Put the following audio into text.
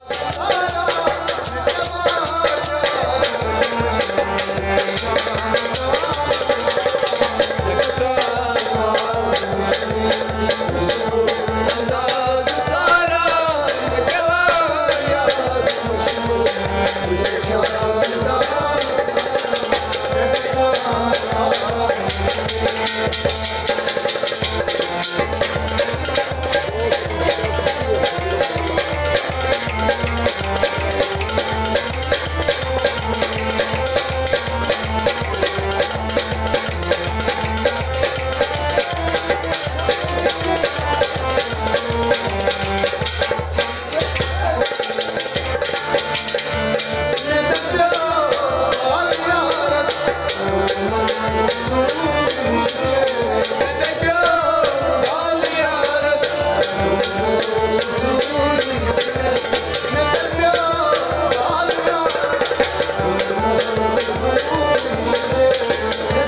Oh! Música